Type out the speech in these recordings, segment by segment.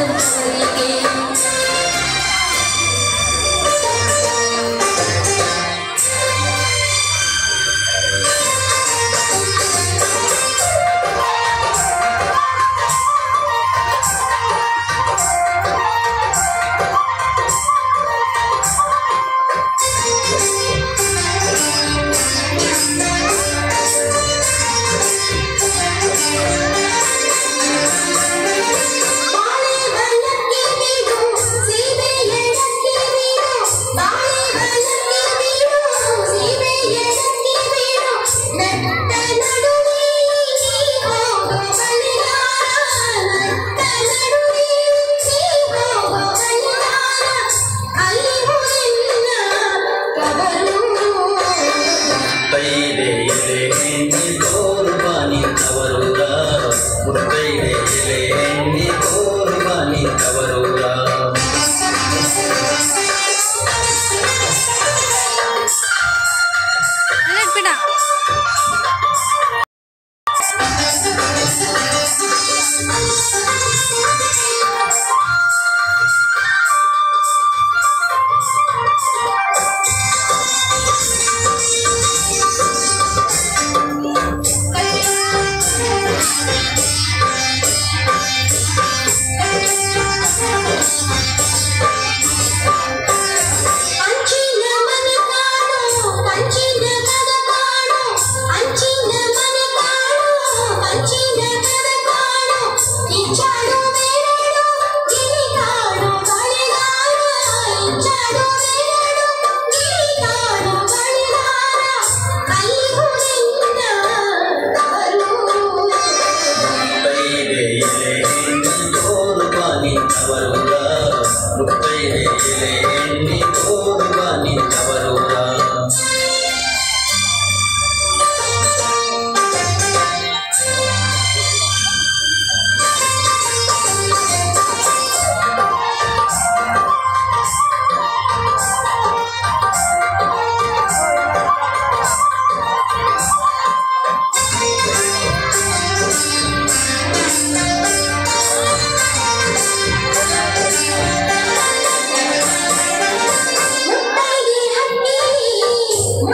Thank you. அனுப்பினான் स्वरूप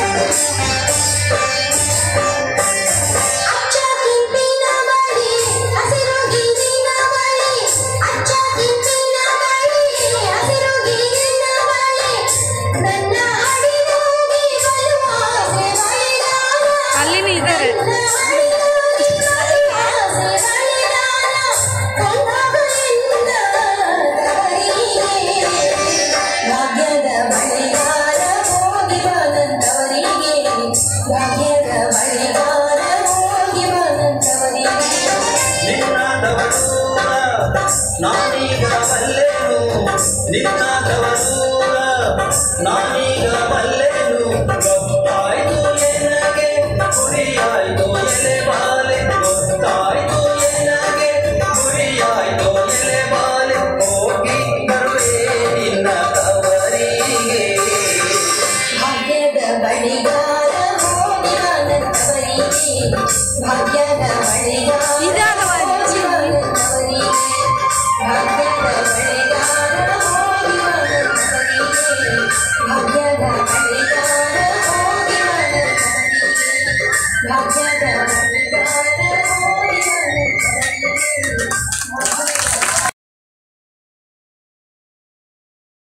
Música ನಾನೀಗ ಬಲ್ಲೆನು ನಿನ್ನಾದವ ಸೂರ ನಾನೀಗ Thanks.